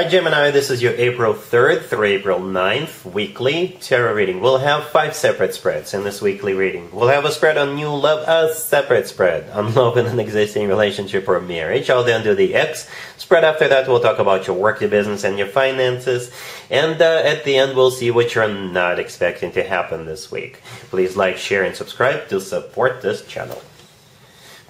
Hi Gemini, this is your April 3rd through April 9th weekly tarot reading. We'll have five separate spreads in this weekly reading. We'll have a spread on new love, a separate spread on love in an existing relationship or marriage. I'll then do the X spread after that. We'll talk about your work, your business, and your finances. And uh, at the end, we'll see what you're not expecting to happen this week. Please like, share, and subscribe to support this channel.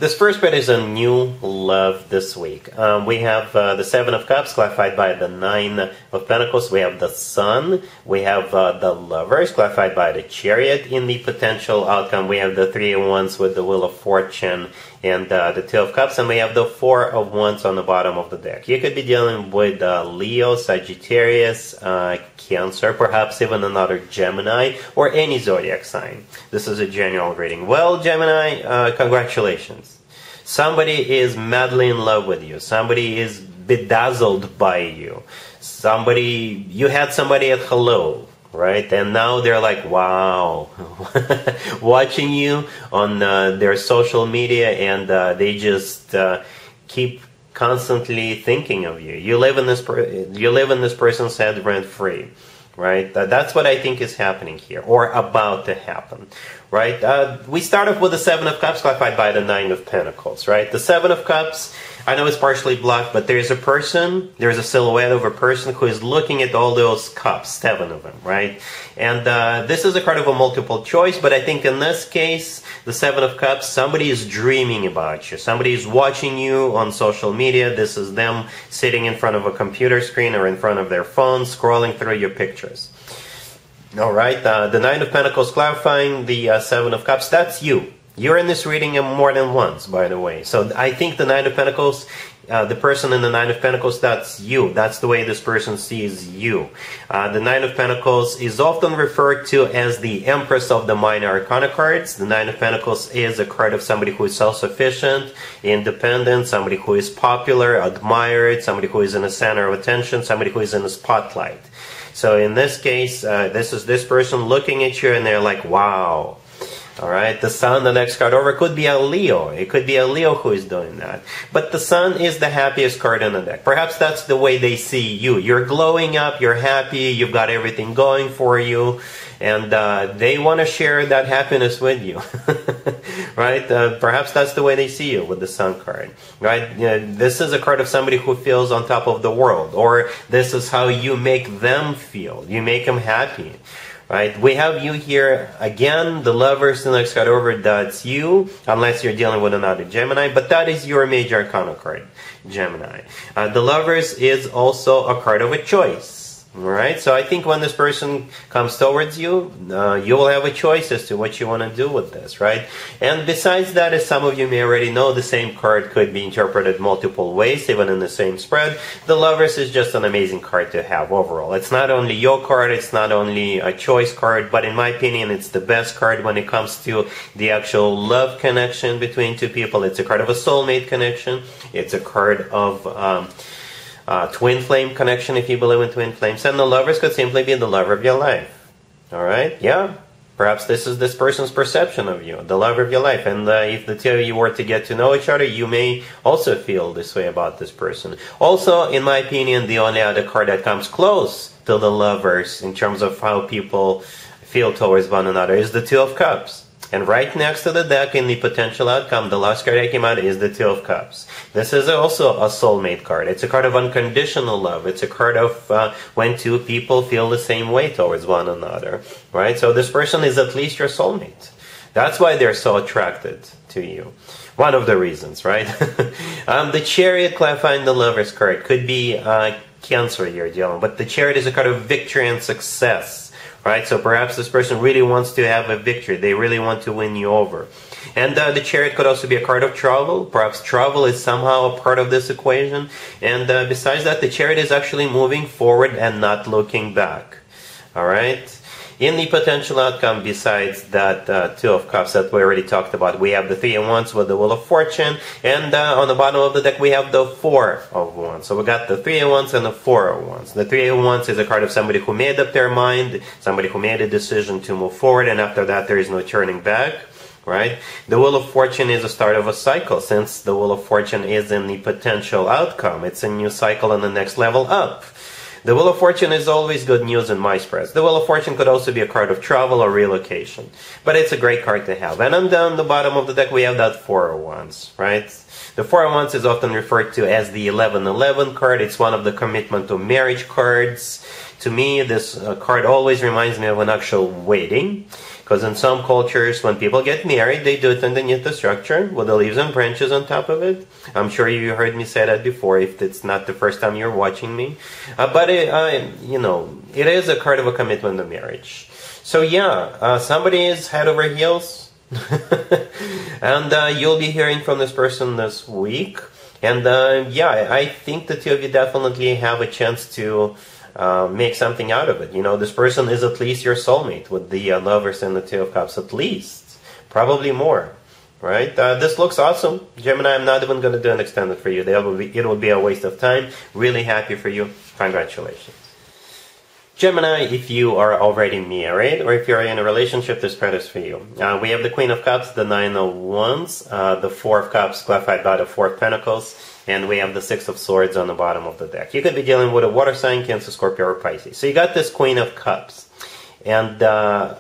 This first bit is a new love this week. Um, we have uh, the Seven of Cups clarified by the Nine of Pentacles. We have the Sun. We have uh, the Lovers clarified by the Chariot. In the potential outcome, we have the Three of Wands with the Wheel of Fortune and uh, the Two of Cups, and we have the Four of Wands on the bottom of the deck. You could be dealing with uh, Leo, Sagittarius, uh, Cancer, perhaps even another Gemini, or any zodiac sign. This is a general reading. Well, Gemini, uh, congratulations. Somebody is madly in love with you. Somebody is bedazzled by you. Somebody, you had somebody at hello, right? And now they're like, wow, watching you on uh, their social media, and uh, they just uh, keep constantly thinking of you. You live in this, you live in this person's head rent free, right? that's what I think is happening here, or about to happen, right? Uh, we start off with the Seven of Cups, clarified by the Nine of Pentacles, right? The Seven of Cups I know it's partially blocked, but there's a person, there's a silhouette of a person who is looking at all those cups, seven of them, right? And uh, this is a card of a multiple choice, but I think in this case, the seven of cups, somebody is dreaming about you. Somebody is watching you on social media. This is them sitting in front of a computer screen or in front of their phone, scrolling through your pictures. All right, uh, the Nine of Pentacles clarifying the uh, Seven of Cups, that's you. You're in this reading more than once, by the way. So I think the Nine of Pentacles, uh, the person in the Nine of Pentacles, that's you. That's the way this person sees you. Uh, the Nine of Pentacles is often referred to as the Empress of the Minor Arcana cards. The Nine of Pentacles is a card of somebody who is self-sufficient, independent, somebody who is popular, admired, somebody who is in the center of attention, somebody who is in the spotlight. So in this case, uh, this is this person looking at you and they're like, wow, all right, the sun, the next card over could be a Leo. It could be a Leo who is doing that. But the sun is the happiest card in the deck. Perhaps that's the way they see you. You're glowing up, you're happy, you've got everything going for you, and uh, they want to share that happiness with you. right? Uh, perhaps that's the way they see you with the sun card. Right? You know, this is a card of somebody who feels on top of the world, or this is how you make them feel. You make them happy. Right? We have you here again, the lovers, the next card over, that's you, unless you're dealing with another Gemini, but that is your major arcana card, Gemini. Uh, the lovers is also a card of a choice. Right, so I think when this person comes towards you, uh, you will have a choice as to what you want to do with this, right? And besides that, as some of you may already know, the same card could be interpreted multiple ways, even in the same spread. The Lovers is just an amazing card to have overall. It's not only your card, it's not only a choice card, but in my opinion, it's the best card when it comes to the actual love connection between two people. It's a card of a soulmate connection. It's a card of um, uh, twin flame connection if you believe in twin flames, and the lovers could simply be the lover of your life. All right? Yeah. Perhaps this is this person's perception of you, the lover of your life. And uh, if the two of you were to get to know each other, you may also feel this way about this person. Also, in my opinion, the only other card that comes close to the lovers in terms of how people feel towards one another is the Two of Cups. And right next to the deck in the potential outcome, the last card that came out is the Two of Cups. This is also a soulmate card. It's a card of unconditional love. It's a card of uh, when two people feel the same way towards one another, right? So this person is at least your soulmate. That's why they're so attracted to you. One of the reasons, right? um, the Chariot clarifying the Lover's card could be uh, Cancer you're dealing, but the Chariot is a card of victory and success right? So perhaps this person really wants to have a victory. They really want to win you over. And uh, the chariot could also be a card of travel. Perhaps travel is somehow a part of this equation. And uh, besides that, the chariot is actually moving forward and not looking back. All right? In the potential outcome, besides that uh, Two of Cups that we already talked about, we have the Three of Wands with the Wheel of Fortune, and uh, on the bottom of the deck we have the Four of Wands. So we got the Three of Wands and the Four of Wands. The Three of Wands is a card of somebody who made up their mind, somebody who made a decision to move forward, and after that there is no turning back. right? The Wheel of Fortune is the start of a cycle, since the Wheel of Fortune is in the potential outcome. It's a new cycle and the next level up. The Wheel of Fortune is always good news in my spreads. The Wheel of Fortune could also be a card of travel or relocation, but it's a great card to have. And on down the bottom of the deck, we have that Four of Wands, right? The Four of Wands is often referred to as the 1111 card. It's one of the commitment to marriage cards. To me, this uh, card always reminds me of an actual wedding. Because in some cultures, when people get married, they do it underneath the structure with the leaves and branches on top of it. I'm sure you heard me say that before if it's not the first time you're watching me. Uh, but, it, uh, you know, it is a card of a commitment to marriage. So yeah, uh, somebody is head over heels. and uh, you'll be hearing from this person this week. And uh, yeah, I think the two of you definitely have a chance to uh, make something out of it. You know, this person is at least your soulmate with the uh, lovers and the two of cups, at least. Probably more. Right? Uh, this looks awesome. Gemini, I'm not even going to do an extended for you. Will be, it will be a waste of time. Really happy for you. Congratulations. Gemini, if you are already married or if you're in a relationship, this spread is for you. Uh, we have the Queen of Cups, the Nine of Wands, uh, the Four of Cups, clarified by the Four of Pentacles, and we have the Six of Swords on the bottom of the deck. You could be dealing with a water sign, Cancer, Scorpio, or Pisces. So you got this Queen of Cups, and uh,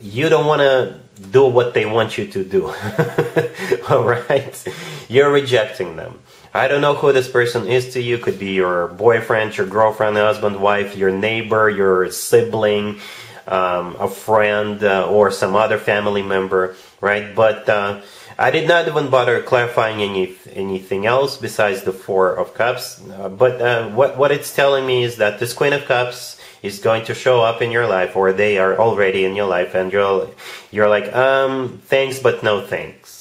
you don't want to do what they want you to do. All right? You're rejecting them. I don't know who this person is to you. Could be your boyfriend, your girlfriend, husband, wife, your neighbor, your sibling, um, a friend, uh, or some other family member, right? But uh, I did not even bother clarifying any anything else besides the Four of Cups. Uh, but uh, what what it's telling me is that this Queen of Cups is going to show up in your life, or they are already in your life, and you're you're like, um, thanks, but no thanks,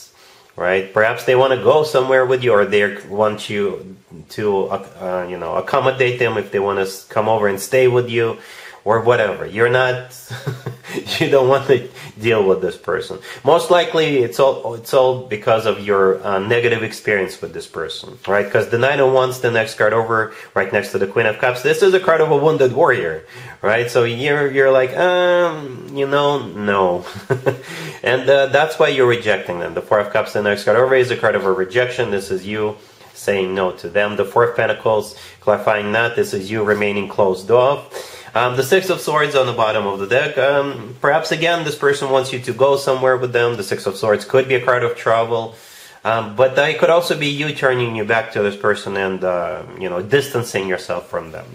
right? Perhaps they want to go somewhere with you, or they want you to uh, you know accommodate them if they want to come over and stay with you or whatever. You're not, you don't want to deal with this person. Most likely, it's all it's all because of your uh, negative experience with this person, right? Because the Nine of Wands, the next card over, right next to the Queen of Cups, this is a card of a wounded warrior, right? So you're you're like, um, you know, no, and uh, that's why you're rejecting them. The Four of Cups, the next card over, is a card of a rejection. This is you saying no to them. The Four of Pentacles, clarifying that this is you remaining closed off. Um, the Six of Swords on the bottom of the deck. Um, perhaps again, this person wants you to go somewhere with them. The Six of Swords could be a card of travel. Um, but it could also be you turning you back to this person and, uh, you know, distancing yourself from them.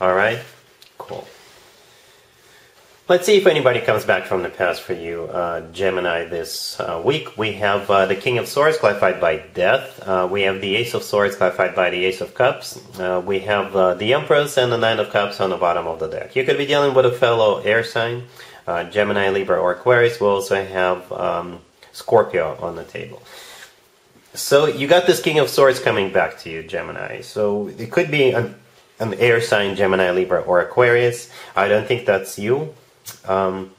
All right? Cool. Let's see if anybody comes back from the past for you, uh, Gemini, this uh, week. We have uh, the King of Swords clarified by Death. Uh, we have the Ace of Swords clarified by the Ace of Cups. Uh, we have uh, the Empress and the Nine of Cups on the bottom of the deck. You could be dealing with a fellow air sign, Gemini, Libra, or Aquarius. We also have um, Scorpio on the table. So you got this King of Swords coming back to you, Gemini. So it could be an, an air sign, Gemini, Libra, or Aquarius. I don't think that's you. Um,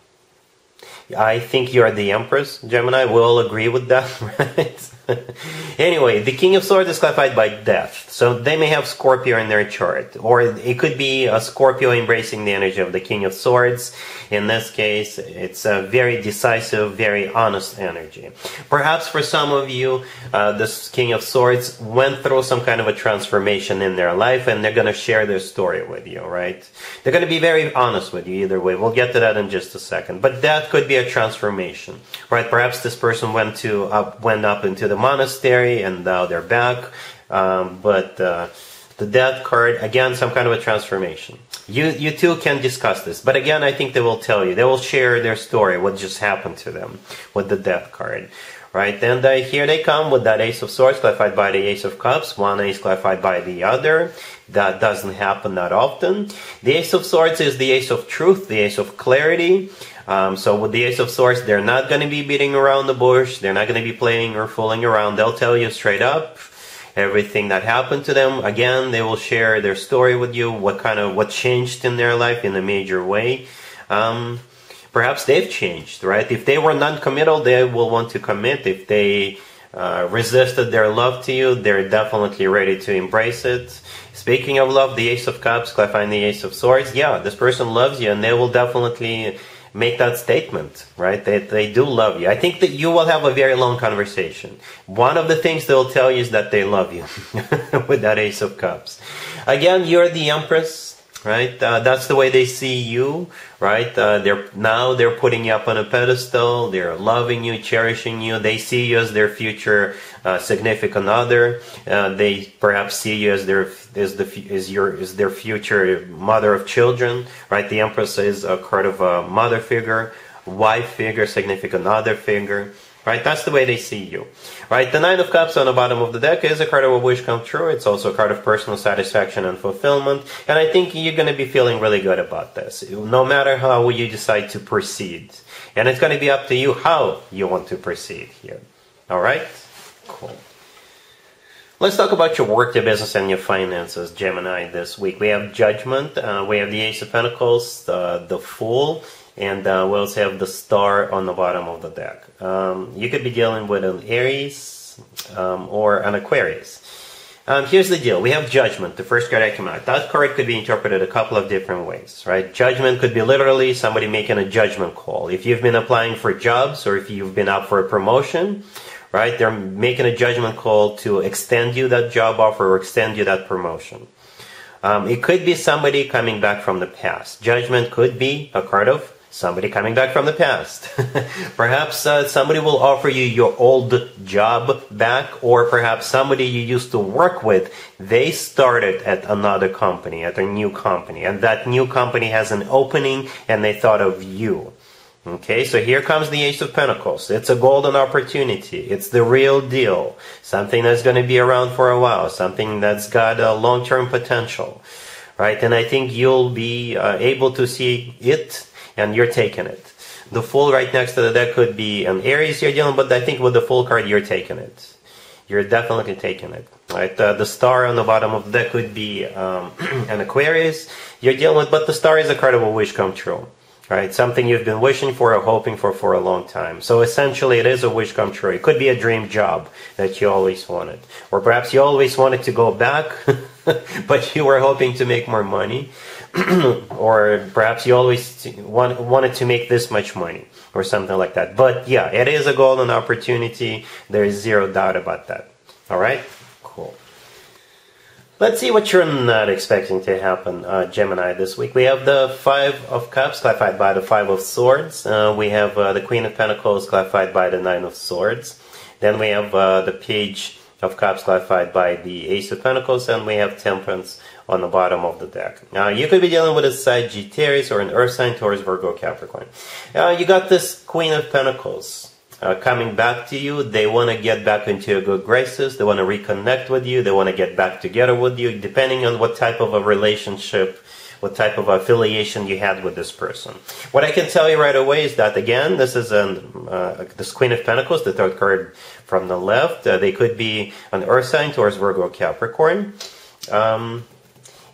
I think you're the Empress, Gemini. We'll agree with that, right? anyway, the King of Swords is clarified by death. So they may have Scorpio in their chart. Or it could be a Scorpio embracing the energy of the King of Swords. In this case, it's a very decisive, very honest energy. Perhaps for some of you, uh, this King of Swords went through some kind of a transformation in their life and they're going to share their story with you, right? They're going to be very honest with you either way. We'll get to that in just a second. But that could be a transformation, right? Perhaps this person went to up, went up into the monastery and now they're back. Um, but uh, the death card again, some kind of a transformation. You you two can discuss this, but again, I think they will tell you. They will share their story, what just happened to them with the death card. Right, and here they come with that Ace of Swords clarified by the Ace of Cups, one Ace clarified by the other. That doesn't happen that often. The Ace of Swords is the Ace of Truth, the Ace of Clarity. Um, so with the Ace of Swords, they're not going to be beating around the bush. They're not going to be playing or fooling around. They'll tell you straight up everything that happened to them. Again, they will share their story with you, what kind of what changed in their life in a major way. Um, perhaps they've changed, right? If they were non-committal, they will want to commit. If they uh, resisted their love to you, they're definitely ready to embrace it. Speaking of love, the Ace of Cups, clarifying the Ace of Swords, yeah, this person loves you, and they will definitely make that statement, right? They, they do love you. I think that you will have a very long conversation. One of the things they'll tell you is that they love you with that Ace of Cups. Again, you're the Empress, right? Uh, that's the way they see you, right? Uh, they're now they're putting you up on a pedestal. They're loving you, cherishing you. They see you as their future uh, significant other. Uh, they perhaps see you as their is the is your is their future mother of children, right? The Empress is a kind of a mother figure, wife figure, significant other figure. Right, that's the way they see you. Right, the Nine of Cups on the bottom of the deck is a card of a wish come true. It's also a card of personal satisfaction and fulfillment. And I think you're going to be feeling really good about this, no matter how you decide to proceed. And it's going to be up to you how you want to proceed here. All right? Cool. Let's talk about your work, your business, and your finances, Gemini, this week. We have Judgment, uh, we have the Ace of Pentacles, uh, the Fool, and uh, we also have the Star on the bottom of the deck. Um, you could be dealing with an Aries um, or an Aquarius. Um, here's the deal. We have Judgment, the first card that came out. That card could be interpreted a couple of different ways, right? Judgment could be literally somebody making a judgment call. If you've been applying for jobs or if you've been up for a promotion, right? They're making a judgment call to extend you that job offer or extend you that promotion. Um, it could be somebody coming back from the past. Judgment could be a card of somebody coming back from the past. perhaps uh, somebody will offer you your old job back, or perhaps somebody you used to work with, they started at another company, at a new company, and that new company has an opening and they thought of you. Okay, so here comes the Ace of Pentacles. It's a golden opportunity. It's the real deal. Something that's going to be around for a while. Something that's got a long-term potential. Right? And I think you'll be uh, able to see it and you're taking it. The Fool right next to the deck could be an Aries you're dealing with, but I think with the Fool card, you're taking it. You're definitely taking it. Right? Uh, the Star on the bottom of the deck could be um, an Aquarius you're dealing with, but the Star is a card of a wish come true right? Something you've been wishing for or hoping for for a long time. So essentially, it is a wish come true. It could be a dream job that you always wanted, or perhaps you always wanted to go back, but you were hoping to make more money, or perhaps you always want, wanted to make this much money, or something like that. But yeah, it is a golden opportunity. There is zero doubt about that. All right. Let's see what you're not expecting to happen, uh, Gemini, this week. We have the Five of Cups clarified by the Five of Swords. Uh, we have uh, the Queen of Pentacles clarified by the Nine of Swords. Then we have uh, the Page of Cups clarified by the Ace of Pentacles. And we have Temperance on the bottom of the deck. Now, you could be dealing with a Sagittarius or an Earth sign, Taurus, Virgo, Capricorn. Uh, you got this Queen of Pentacles uh, coming back to you. They want to get back into your good graces. They want to reconnect with you. They want to get back together with you, depending on what type of a relationship, what type of affiliation you had with this person. What I can tell you right away is that again, this is an uh, this Queen of Pentacles, the third card from the left. Uh, they could be an Earth sign Taurus, Virgo, Capricorn. Um,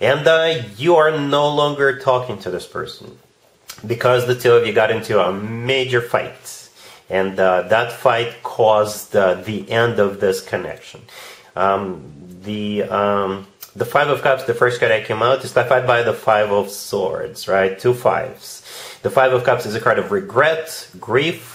and uh, you are no longer talking to this person because the two of you got into a major fight and uh, that fight caused uh, the end of this connection. Um, the um, the Five of Cups, the first card that came out, is clarified by the Five of Swords, right? Two fives. The Five of Cups is a card of regret, grief.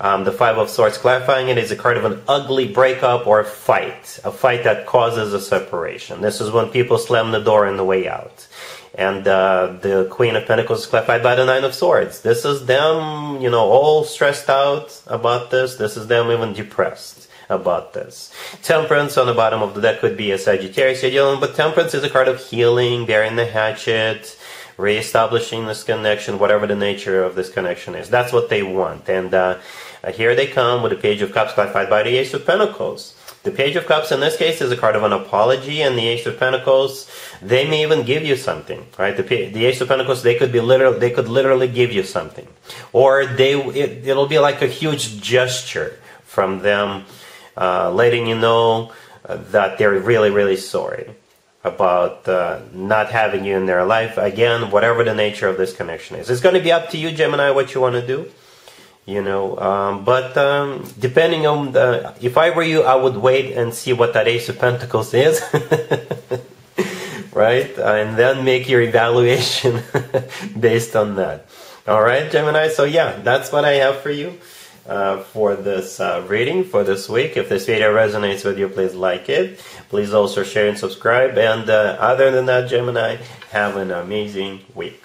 Um, the Five of Swords clarifying it is a card of an ugly breakup or a fight, a fight that causes a separation. This is when people slam the door on the way out and uh, the Queen of Pentacles is clarified by the Nine of Swords. This is them, you know, all stressed out about this. This is them even depressed about this. Temperance on the bottom of the deck could be a Sagittarius you're dealing, but Temperance is a card of healing, bearing the hatchet, reestablishing this connection, whatever the nature of this connection is. That's what they want. And uh, here they come with a Page of Cups clarified by the Ace of Pentacles. The Page of Cups in this case is a card of an apology, and the Ace of Pentacles, they may even give you something, right? The, the Ace of Pentacles, they could be literal, they could literally give you something, or they it, it'll be like a huge gesture from them, uh, letting you know uh, that they're really, really sorry about uh, not having you in their life. Again, whatever the nature of this connection is, it's going to be up to you, Gemini, what you want to do you know um, but um, depending on the if i were you i would wait and see what that ace of pentacles is right and then make your evaluation based on that All right, Gemini. So yeah, that's what I have for you uh, for this uh, reading for this week. If this video resonates with you, please like it. Please also share and subscribe. And uh, other than that, Gemini, have an amazing week.